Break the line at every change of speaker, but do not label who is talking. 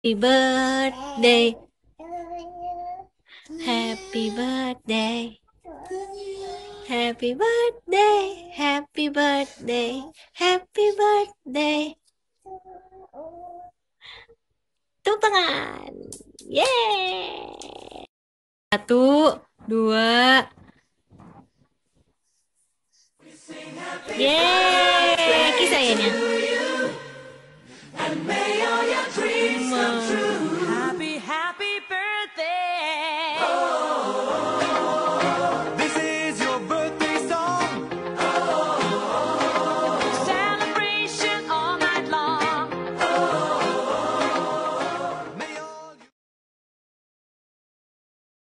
Happy birthday. Happy birthday. Happy birthday. Happy birthday. Happy birthday. Tepuk tangan. Yeay. Satu, dua. Yeay. Kisah ya,